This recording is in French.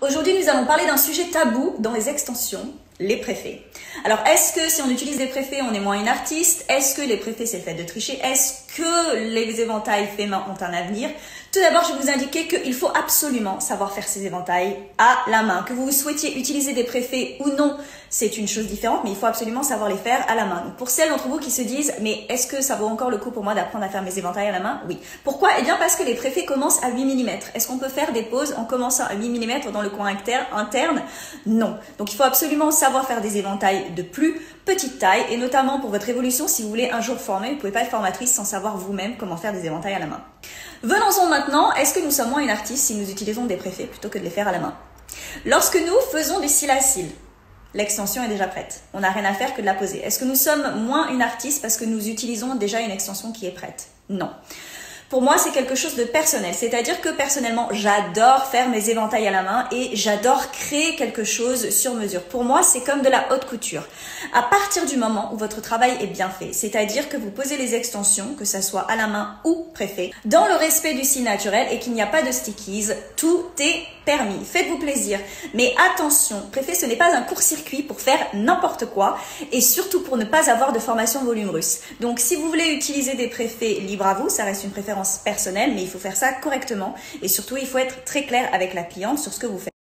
Aujourd'hui, nous allons parler d'un sujet tabou dans les extensions, les préfets. Alors, est-ce que si on utilise des préfets, on est moins une artiste? Est-ce que les préfets, c'est le fait de tricher? Est-ce que les éventails faits main ont un avenir? Tout d'abord, je vais vous indiquer qu'il faut absolument savoir faire ces éventails à la main. Que vous souhaitiez utiliser des préfets ou non, c'est une chose différente, mais il faut absolument savoir les faire à la main. Pour celles d'entre vous qui se disent, mais est-ce que ça vaut encore le coup pour moi d'apprendre à faire mes éventails à la main? Oui. Pourquoi? Eh bien, parce que les préfets commencent à 8 mm. Est-ce qu'on peut faire des pauses en commençant à 8 mm dans le coin interne? Non. Donc, il faut absolument savoir faire des éventails de plus petite taille et notamment pour votre évolution, si vous voulez un jour former, vous pouvez pas être formatrice sans savoir vous-même comment faire des éventails à la main. Venons-en maintenant, est-ce que nous sommes moins une artiste si nous utilisons des préfets plutôt que de les faire à la main? Lorsque nous faisons du cil à cil, l'extension est déjà prête. On n'a rien à faire que de la poser. Est-ce que nous sommes moins une artiste parce que nous utilisons déjà une extension qui est prête? Non. Pour moi, c'est quelque chose de personnel. C'est-à-dire que personnellement, j'adore faire mes éventails à la main et j'adore créer quelque chose sur mesure. Pour moi, c'est comme de la haute couture. À partir du moment où votre travail est bien fait, c'est-à-dire que vous posez les extensions, que ça soit à la main ou préfet, dans le respect du style naturel et qu'il n'y a pas de stickies, tout est permis. Faites-vous plaisir. Mais attention, préfet, ce n'est pas un court-circuit pour faire n'importe quoi et surtout pour ne pas avoir de formation volume russe. Donc, si vous voulez utiliser des préfets, libre à vous, ça reste une préférence personnelle, mais il faut faire ça correctement et surtout, il faut être très clair avec la cliente sur ce que vous faites.